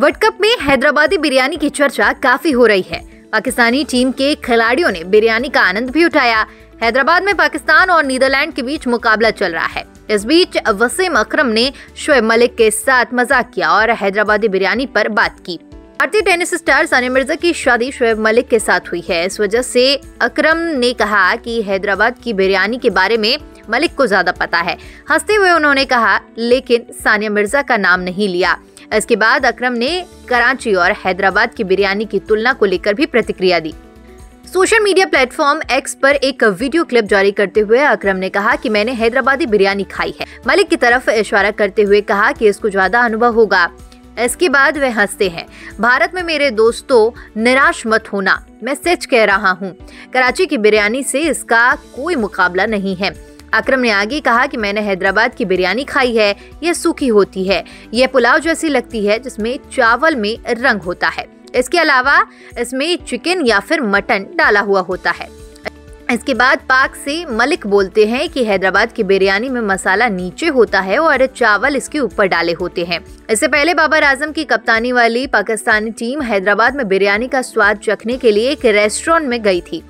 World cup में हैदराबादी बिरयानी की चर्चा काफ़ी हो रही है। पाकिस्तानी टीम के खिलाड़ियों ने बिरयानी का आनंद भी उठाया। हैदराबाद में पाकिस्तान और नीदरलैंड के बीच मुकाबला चल रहा है। इस बीच वसीम अकरम ने शोएब मलिक के साथ मज़ाक किया और हैदराबादी बिरयानी पर बात की। भारतीय टेनिस स्टार सानिया मिर्ज़ा की शादी शोएब मलिक के साथ हुई है। इस वजह से अकरम ने कहा कि हैदराबाद की बिरयानी के बारे में मलिक को ज़्यादा पता है। हँसते हुए उन्होंने कहा, लेकिन सानिया मिर्ज़ा का नाम नहीं लिया। इसके बाद अक्रम ने कराची और हैदराबाद की बिरयानी की तुलना को लेकर भी प्रतिक्रिया दी। सोशल मीडिया प्लेटफॉर्म एक्स पर एक वीडियो क्लिप जारी करते हुए अकरम ने कहा कि मैंने हैदराबादी बिरयानी खाई है। मलिक की तरफ़ इशारा करते हुए कहा कि इसको ज़्यादा अनुभव होगा। इसके बाद वे हँसते हैं। भारत में मेरे दोस्तों, निराश मत होना। मैं सच कह रहा हूँ, कराची की बिरयानी से इसका कोई मुकाबला नहीं है। अक्रम ने आगे कहा कि मैंने हैदराबाद की बिरयानी खाई है यह सूखी होती है। यह पुलाव जैसी लगती है जिसमें चावल में रंग होता है। इसके अलावा इसमें चिकन या फिर मटन डाला हुआ होता है। इसके बाद पाक से मलिक बोलते हैं कि हैदराबाद की बिरयानी में मसाला नीचे होता है और चावल इसके ऊपर डाले होते हैं। इससे पहले बाबर आज़म की कप्तानी वाली पाकिस्तानी टीम हैदराबाद में बिरयानी का स्वाद चखने के लिए एक रेस्टोरेंट में गई थी।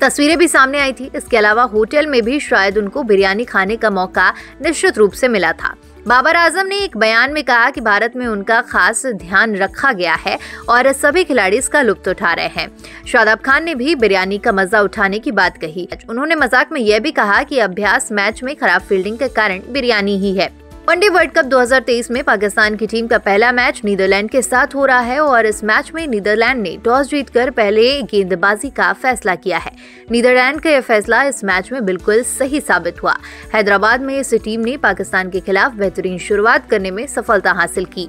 तस्वीरें भी सामने आई थी। इसके अलावा होटल में भी शायद उनको बिरयानी खाने का मौका निश्चित रूप से मिला था। बाबर आज़म ने एक बयान में कहा कि भारत में उनका खास ध्यान रखा गया है और सभी खिलाड़ी इसका लुप्त उठा रहे हैं। शादाब खान ने भी बिरयानी का मज़ा उठाने की बात कही। उन्होंने मज़ाक में यह भी कहा कि अभ्यास मैच में खराब फील्डिंग के कारण बिरयानी ही है। वनडे वर्ल्ड कप 2023 में पाकिस्तान की टीम का पहला मैच नीदरलैंड के साथ हो रहा है और इस मैच में नीदरलैंड ने टॉस जीतकर पहले गेंदबाजी का फैसला किया है। नीदरलैंड का यह फैसला इस मैच में बिल्कुल सही साबित हुआ। हैदराबाद में इस टीम ने पाकिस्तान के खिलाफ बेहतरीन शुरुआत करने में सफलता हासिल की।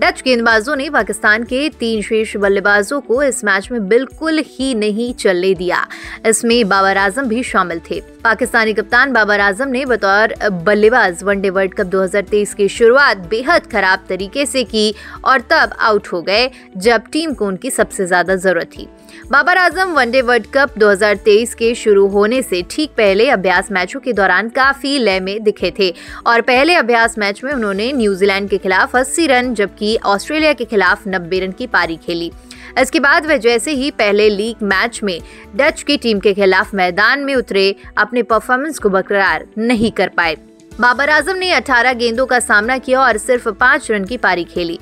डच गेंदबाजों ने पाकिस्तान के तीन शीर्ष बल्लेबाजों को इस मैच में बिल्कुल ही नहीं चलने दिया। इसमें बाबर आज़म भी शामिल थे। पाकिस्तानी कप्तान बाबर आज़म ने बतौर बल्लेबाज वनडे वर्ल्ड कप 2023 की शुरुआत बेहद खराब तरीके से की और तब आउट हो गए, जब टीम को उनकी सबसे ज़्यादा ज़रूरत थी। Babar Azam one day world cup 2023 के शुरू होने से ठीक पहले अभ्यास मैचों के दौरान काफ़ी लय में दिखे थे। और पहले अभ्यास मैच में उन्होंने न्यूजीलैंड के खिलाफ 80 रन, जबकि ऑस्ट्रेलिया के खिलाफ 90 रन की पारी खेली। इसके बाद वह जैसे ही पहले लीग मैच में डच की टीम के खिलाफ मैदान में उतरे, अपने परफॉर्मेंस को बरकरार नहीं कर पाए। बाबर आज़म ने 18 गेंदों का सामना किया और सिर्फ़ पाँच रन की पारी खेली।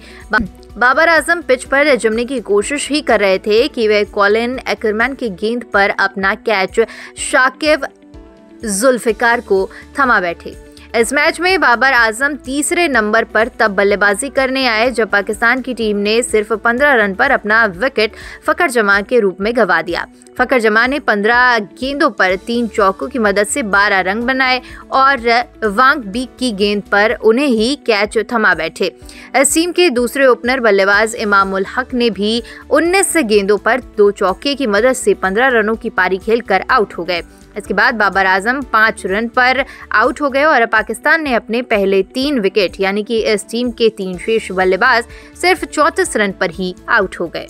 बाबर आज़म पिच पर जमने की कोशिश ही कर रहे थे कि वे कॉलिन एकरमैन की गेंद पर अपना कैच शाकिब जुल्फिकार को थमा बैठे। इस मैच में बाबर आज़म तीसरे नंबर पर तब बल्लेबाजी करने आए, जब पाकिस्तान की टीम ने सिर्फ़ 15 रन पर अपना विकेट फकर जमा के रूप में गवा दिया। फकर जमा ने 15 गेंदों पर तीन चौकों की मदद से 12 रन बनाए और वांग बीक की गेंद पर उन्हें ही कैच थमा बैठे। इस टीम के दूसरे ओपनर बल्लेबाज इमामुल हक ने भी 19 गेंदों पर दो चौके की मदद से 15 रनों की पारी खेलकर आउट हो गए। इसके बाद बाबर आज़म पाँच रन पर आउट हो गए और पाकिस्तान ने अपने पहले तीन विकेट, यानी कि इस टीम के तीन शीर्ष बल्लेबाज, सिर्फ़ चौंतीस रन पर ही आउट हो गए।